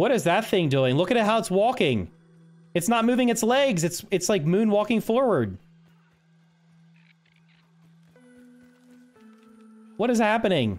What is that thing doing? Look at it how it's walking. It's not moving its legs. It's it's like moonwalking forward. What is happening?